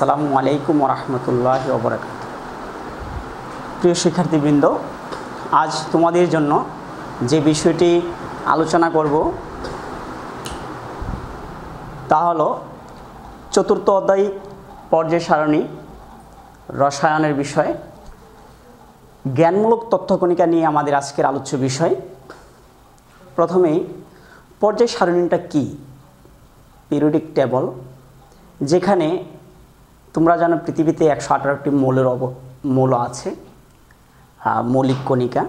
আসসালামু আলাইকুম রহমতুল্লাহ ওবরাকাত প্রিয় শিক্ষার্থীবৃন্দ, আজ তোমাদের জন্য যে বিষয়টি আলোচনা করব, তা হলো চতুর্থ অধ্যায় পর্যায় সারণী রসায়নের বিষয়। জ্ঞানমূলক তথ্যকণিকা নিয়ে আমাদের আজকের আলোচ্য বিষয়। প্রথমেই, পর্যায় সারণীটা কী? পিরিয়ডিক টেবল যেখানে তোমরা জানো পৃথিবীতে একশো আঠারোটি মৌলের অব, মৌল আছে মৌলিক কণিকা।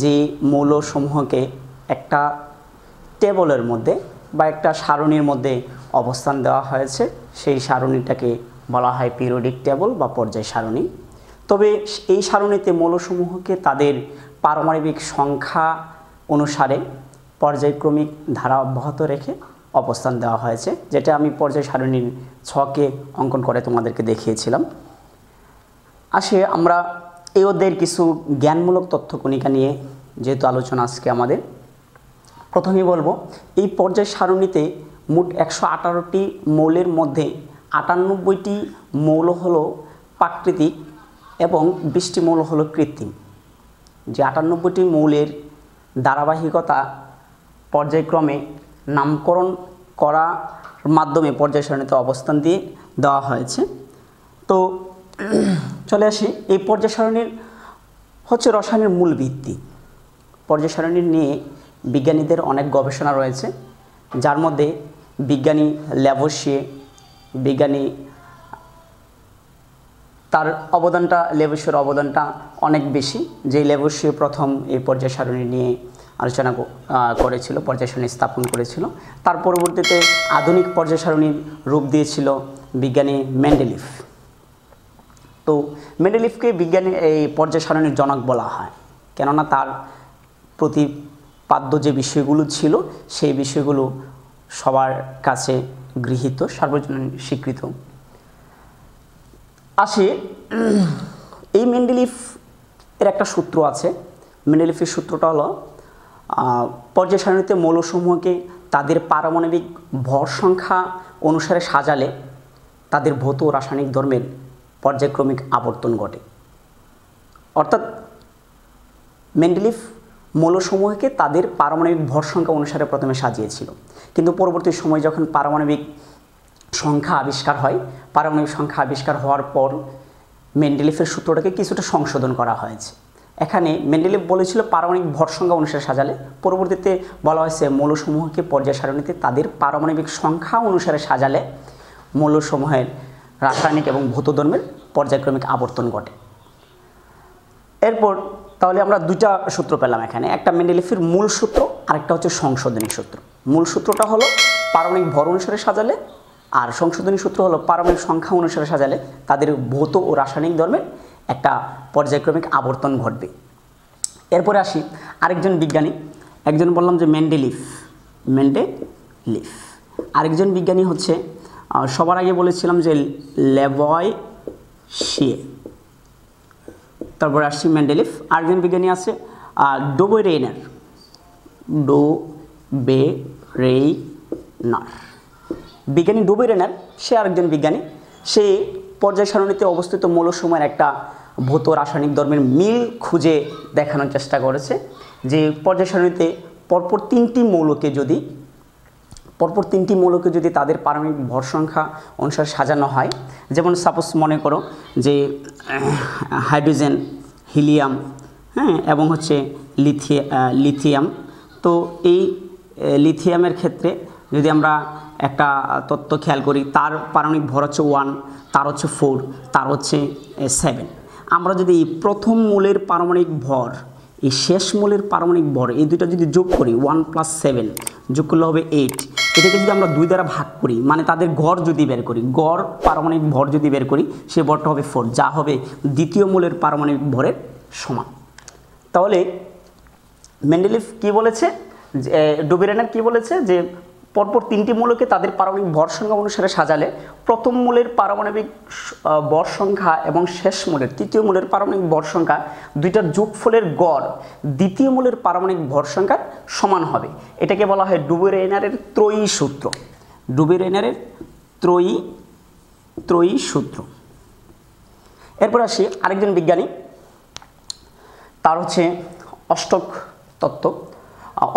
যে মৌলসমূহকে একটা টেবলের মধ্যে বা একটা সারণীর মধ্যে অবস্থান দেওয়া হয়েছে, সেই সারণীটাকে বলা হয় পিরিয়ডিক টেবল বা পর্যায় সারণী। তবে এই সারণীতে মৌলসমূহকে তাদের পারমাণবিক সংখ্যা অনুসারে পর্যায়ক্রমিক ধারা অব্যাহত রেখে অবস্থান দেওয়া হয়েছে, যেটা আমি পর্যায় সারণীর ছকে অঙ্কন করে তোমাদেরকে দেখিয়েছিলাম। আসে আমরা এই অধ্যায়ের কিছু জ্ঞানমূলক তথ্য কণিকা নিয়ে যেহেতু আলোচনা আজকে আমাদের, প্রথমেই বলব, এই পর্যায় সারণীতে মোট একশো আঠারোটি মৌলের মধ্যে আটানব্বইটি মৌল হলো প্রাকৃতিক এবং বিশটি মৌল হলো কৃত্রিম। যে আটানব্বইটি মৌলের ধারাবাহিকতা পর্যায়ক্রমে নামকরণ করার মাধ্যমে পর্যায় সারণীতে অবস্থান দিয়ে দেওয়া হয়েছে। তো চলে আসি, এই পর্যায় সারণীর হচ্ছে রসায়নের মূল ভিত্তি। পর্যায় সারণী নিয়ে বিজ্ঞানীদের অনেক গবেষণা রয়েছে, যার মধ্যে বিজ্ঞানী ল্যাবসিয়ে বিজ্ঞানী তার অবদানটা লেবসিয়ের অবদানটা অনেক বেশি। যে লেবসিয়ে প্রথম এই পর্যায় সারণী নিয়ে আলোচনা করেছিল পর্যায় সারণী স্থাপন করেছিল। তার পরবর্তীতে আধুনিক পর্যায় সারণীর রূপ দিয়েছিল বিজ্ঞানী ম্যান্ডেলিফ তো ম্যান্ডেলিফকে বিজ্ঞানী এই পর্যায় সারণীর জনক বলা হয়। কেননা তার প্রতিপাদ্য যে বিষয়গুলো ছিল, সেই বিষয়গুলো সবার কাছে গৃহীত, সার্বজনীন স্বীকৃত। আসে, এই মেন্ডেলিফ এর একটা সূত্র আছে। মেন্ডেলিফের সূত্রটা হলো পর্যায় সারণীতে মৌলসমূহকে তাদের পারমাণবিক ভর সংখ্যা অনুসারে সাজালে তাদের ভৌত রাসায়নিক ধর্মের পর্যায়ক্রমিক আবর্তন ঘটে। অর্থাৎ মেন্ডেলিফ মৌলসমূহকে তাদের পারমাণবিক ভর সংখ্যা অনুসারে প্রথমে সাজিয়েছিল। কিন্তু পরবর্তী সময় যখন পারমাণবিক সংখ্যা আবিষ্কার হয়, পারমাণবিক সংখ্যা আবিষ্কার হওয়ার পর মেন্ডেলিফের সূত্রটাকে কিছুটা সংশোধন করা হয়েছে। এখানে মেন্ডেলিফ বলেছিল পারমাণবিক ভর সংখ্যা অনুসারে সাজালে। পরবর্তীতে বলা হয়েছে মৌলসমূহকে পর্যায় সারণীতে তাদের পারমাণবিক সংখ্যা অনুসারে সাজালে। মৌলসমূহের রাসায়নিক এবং ভৌতধর্মের পর্যায়ক্রমিক আবর্তন ঘটে। এরপর তাহলে আমরা দুইটা সূত্র পেলাম এখানে। একটা মেন্ডেলিফের মূল সূত্র, আরেকটা হচ্ছে সংশোধনী সূত্র। মূল সূত্রটা হলো পারমাণবিক ভর অনুসারে সাজালে, আর সংশোধনী সূত্র হলো পারমাণবিক সংখ্যা অনুসারে সাজালে তাদের ভৌত ও রাসায়নিক ধর্মের একটা পর্যায়ক্রমিক আবর্তন ঘটবে। এরপরে আসি, আরেকজন বিজ্ঞানী। একজন বললাম যে মেন্ডেলিফ মেন্ডেলিফ। আরেকজন বিজ্ঞানী হচ্ছে সবার আগে বলেছিলাম যে লেবয় শিয়ে। তারপরে আসছি মেন্ডেলিফ। আরেকজন বিজ্ঞানী আছে ডোবে রেইনার ডো বে রেই নার বিজ্ঞানী ডোবে রেনার সে আরেকজন বিজ্ঞানী। সে পর্যায় সারণীতে অবস্থিত মৌলসমূহের একটা ভৌত রাসায়নিক ধর্মের মিল খুঁজে দেখানোর চেষ্টা করেছে। যে পর্যায় সারণীতে পরপর তিনটি মৌলকে যদি, পরপর তিনটি মৌলকে যদি তাদের পারমাণবিক ভর সংখ্যা অনুসারে সাজানো হয়, যেমন সাপোজ মনে করো যে হাইড্রোজেন হিলিয়াম হ্যাঁ এবং হচ্ছে লিথিয়া লিথিয়াম তো এই লিথিয়ামের ক্ষেত্রে যদি আমরা একটা তত্ত্ব খেয়াল করি, তার পারমাণবিক ভর হচ্ছে ওয়ান তার হচ্ছে ফোর তার হচ্ছে সেভেন আমরা যদি প্রথম মূলের পারমাণবিক ভর, এই শেষ মূলের পারমাণবিক ভর, এই দুটো যদি যোগ করি ওয়ান প্লাস সেভেন যোগ করলে হবে এইট এটাকে যদি আমরা দুই দ্বারা ভাগ করি মানে তাদের গড় যদি বের করি, গড় পারমাণবিক ভর যদি বের করি, সে ভরটা হবে ফোর যা হবে দ্বিতীয় মূলের পারমাণবিক ভরের সমান। তাহলে মেন্ডেলিফ কি বলেছে? যে ডুবিরেনার কি বলেছে? যে পরপর তিনটি মূলকে তাদের পারমাণবিক ভর সংখ্যা অনুসারে সাজালে। প্রথম মূলের পারমাণবিক ভর সংখ্যা এবং শেষ মূলের, তৃতীয় মূলের পারমাণবিক ভর সংখ্যা দুইটার যোগফলের গড় দ্বিতীয় মূলের পারমাণবিক ভর সংখ্যার সমান হবে। এটাকে বলা হয় ডুবে রেইনারের ত্রয়ী সূত্র। ডুবে রেইনারের ত্রয়ী ত্রয়ী সূত্র। এরপর আসি আরেকজন বিজ্ঞানী। তার হচ্ছে অষ্টক তত্ত্ব।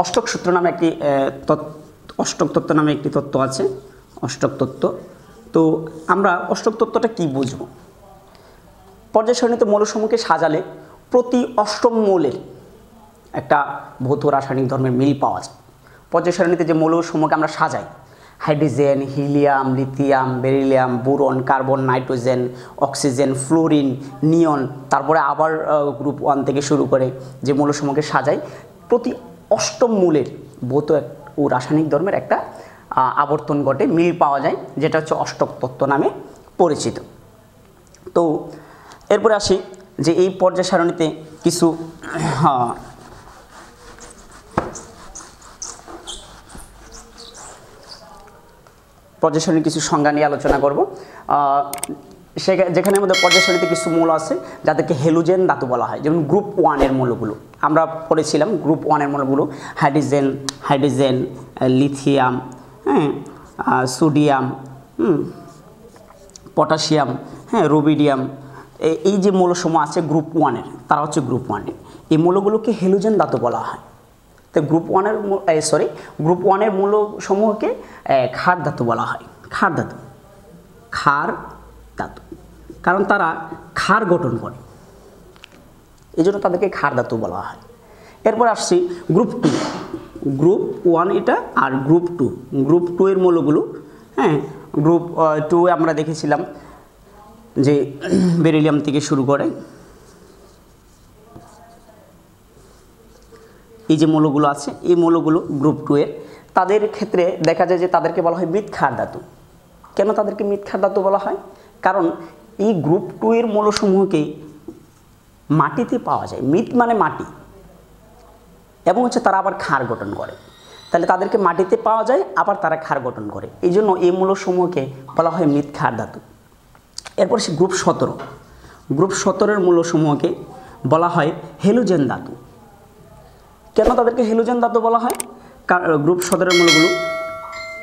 অষ্টক সূত্র নামে একটি তত্ত্ব অষ্টক তত্ত্ব নামে একটি তত্ত্ব আছে অষ্টক তত্ত্ব তো আমরা অষ্টক তত্ত্বটা কী বুঝব? পর্যায় সারণীতে মৌলসমূহকে সাজালে প্রতি অষ্টম মৌলের একটা ভৌত রাসায়নিক ধর্মের মিল পাওয়া যায়। পর্যায় সারণীতে যে মৌলসমূহকে আমরা সাজাই, hydrogen, helium, lithium, beryllium, boron, carbon, nitrogen, oxygen, fluorine, neon, তারপরে আবার গ্রুপ ওয়ান থেকে শুরু করে যে মৌলসমূহকে সাজাই, প্রতি অষ্টম মূলের ভৌত এক- ও রাসায়নিক ধর্মের একটা আবর্তন ঘটে, মিল পাওয়া যায়, যেটা হচ্ছে অষ্টক তত্ত্ব নামে পরিচিত। তো এরপরে আসি যে এই পর্যায় সারণীতে কিছু পর্যায় সারণীর কিছু সংজ্ঞা নিয়ে আলোচনা করব। যেখানে আমাদের পর্যায় কিছু মূল আছে, যাদেরকে হেলুজেন ধাতু বলা হয়। যেমন গ্রুপ ওয়ানের মূলগুলো। আমরা পড়েছিলাম গ্রুপ ওয়ানের মূলগুলো। হাইড্রোজেন হাইড্রোজেন লিথিয়াম হ্যাঁ সোডিয়াম পটাশিয়াম হ্যাঁ রুবিডিয়াম এই যে মৌলসমূহ আছে গ্রুপ ওয়ানের তারা হচ্ছে গ্রুপ ওয়ানের এই মৌলগুলোকে হেলোজেন ধাতু বলা হয়। তো গ্রুপ ওয়ানের সরি গ্রুপ ওয়ানের মৌলসমূহকে খার ধাতু বলা হয়। খার ধাতু। ক্ষার ধাতু কারণ তারা ক্ষার গঠন করে। এই জন্য তাদেরকে ক্ষার ধাতু বলা হয়। এরপর আসছি গ্রুপ টু গ্রুপ ওয়ান এটা আর গ্রুপ টু গ্রুপ টু এর মৌলগুলো হ্যাঁ গ্রুপ টু আমরা দেখেছিলাম যে বেরিলিয়াম থেকে শুরু করে এই যে মৌলগুলো আছে, এই মৌলগুলো গ্রুপ টু এর। তাদের ক্ষেত্রে দেখা যায় যে তাদেরকে বলা হয় মৃৎক্ষার ধাতু। কেন তাদেরকে মৃৎক্ষার ধাতু বলা হয়? কারণ এই গ্রুপ টু এর মৌলসমূহকে মাটিতে পাওয়া যায়। মৃৎ মানে মাটি। এবং হচ্ছে তারা আবার ক্ষার গঠন করে। তাহলে তাদেরকে মাটিতে পাওয়া যায়, আবার তারা ক্ষার গঠন করে। এই জন্য এই মূলসমূহকে বলা হয় মৃৎ ক্ষার ধাতু। এরপর সে গ্রুপ সতেরো। গ্রুপ সতেরোর মূলসমূহকে বলা হয় হেলোজেন ধাতু। কেন তাদেরকে হেলোজেন ধাতু বলা হয়? গ্রুপ সতেরোর মূলগুলো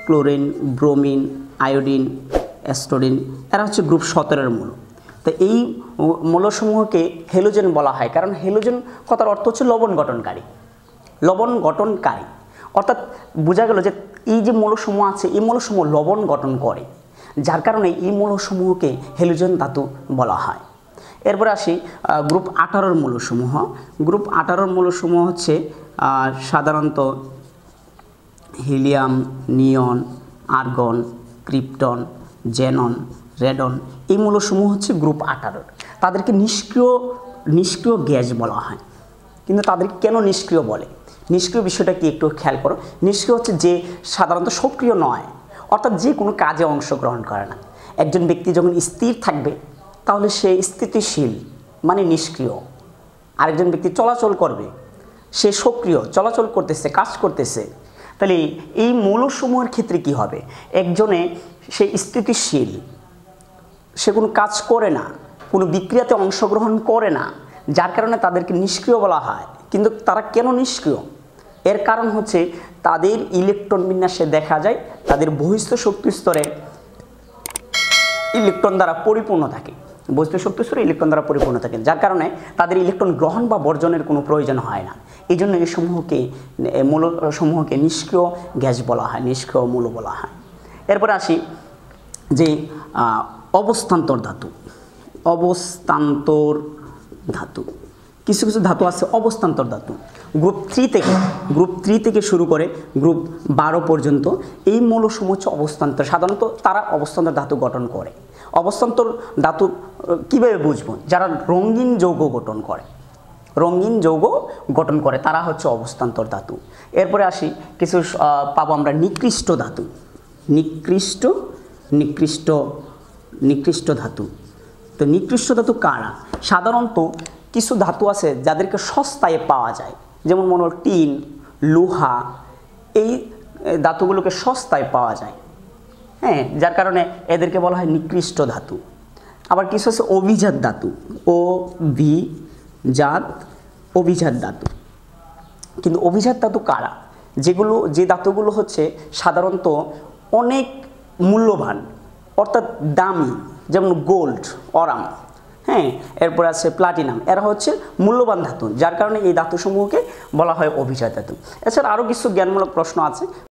ক্লোরিন ব্রোমিন আয়োডিন অ্যাস্টোডিন এরা হচ্ছে গ্রুপ সতেরোর মূল। তো এই মূলসমূহকে হেলোজেন বলা হয়, কারণ হেলোজেন কথার অর্থ হচ্ছে লবণ গঠনকারী। লবণ গঠনকারী। অর্থাৎ বোঝা গেল যে এই যে মৌলসমূহ আছে, এই মৌলসমূহ লবণ গঠন করে, যার কারণে এই মৌলসমূহকে হেলোজেন ধাতু বলা হয়। এরপরে আসি গ্রুপ আঠারোর মৌলসমূহ। গ্রুপ আঠারোর মৌলসমূহ হচ্ছে সাধারণত helium, neon, argon, krypton xenon, radon এই মূলসমূহ হচ্ছে গ্রুপ আঠারোর তাদেরকে নিষ্ক্রিয় নিষ্ক্রিয় গ্যাস বলা হয়। কিন্তু তাদের কেন নিষ্ক্রিয় বলে? নিষ্ক্রিয় বিষয়টা কি একটু খেয়াল করো। নিষ্ক্রিয় হচ্ছে যে সাধারণত সক্রিয় নয়, অর্থাৎ যে কোনো কাজে অংশগ্রহণ করে না। একজন ব্যক্তি যখন স্থির থাকবে, তাহলে সে স্থিতিশীল মানে নিষ্ক্রিয়। আরেকজন ব্যক্তি চলাচল করবে, সে সক্রিয়, চলাচল করতেছে, কাজ করতেছে। তাহলে এই মৌলসমূহের ক্ষেত্রে কি হবে? একজনে সে স্থিতিশীল, সে কোনো কাজ করে না, কোনো বিক্রিয়াতে অংশগ্রহণ করে না, যার কারণে তাদেরকে নিষ্ক্রিয় বলা হয়। কিন্তু তারা কেন নিষ্ক্রিয়? এর কারণ হচ্ছে তাদের ইলেকট্রন বিন্যাসে দেখা যায় তাদের বহিস্থ শক্তি স্তরে ইলেকট্রন দ্বারা পরিপূর্ণ থাকে। বস্তু শক্তি স্তরে ইলেকট্রন দ্বারা পরিপূর্ণ থাকে, যার কারণে তাদের ইলেকট্রন গ্রহণ বা বর্জনের কোনো প্রয়োজন হয় না। এই জন্য এই সমূহকে মূল সমূহকে নিষ্ক্রিয় গ্যাস বলা হয়, নিষ্ক্রিয় মূল বলা হয়। এরপরে আসি যে অবস্থান্তর ধাতু। অবস্থান্তর ধাতু। কিছু কিছু ধাতু আছে অবস্থান্তর ধাতু। গ্রুপ থ্রি থেকে, গ্রুপ থ্রি থেকে শুরু করে গ্রুপ বারো পর্যন্ত এই মৌলসমূহ হচ্ছে অবস্থান্তর। সাধারণত তারা অবস্থান্তর ধাতু গঠন করে। অবস্থান্তর ধাতু কীভাবে বুঝব? যারা রঙিন যৌগ গঠন করে, রঙিন যৌগ গঠন করে, তারা হচ্ছে অবস্থান্তর ধাতু। এরপরে আসি কিছু পাবো আমরা নিকৃষ্ট ধাতু। নিকৃষ্ট নিকৃষ্ট নিকৃষ্ট ধাতু। তো নিকৃষ্ট ধাতু কারা? সাধারণত কিছু ধাতু আছে যাদেরকে সস্তায় পাওয়া যায়। যেমন মনে হল টিন, লোহা, এই ধাতুগুলোকে সস্তায় পাওয়া যায়। হ্যাঁ যার কারণে এদেরকে বলা হয় নিকৃষ্ট ধাতু। আবার কিছু আছে অভিজাত ধাতু। ও, ভি, জাত, অভিজাত ধাতু। কিন্তু অভিজাত ধাতু কারা? যেগুলো, যে ধাতুগুলো হচ্ছে সাধারণত অনেক মূল্যবান, অর্থাৎ দামি, যেমন গোল্ড অরাম হ্যাঁ এরপর আছে প্লাটিনাম এরা হচ্ছে মূল্যবান ধাতু, যার কারণে এই ধাতুসমূহকে বলা হয় অভিজাত ধাতু। এছাড়া আরও কিছু জ্ঞানমূলক প্রশ্ন আছে।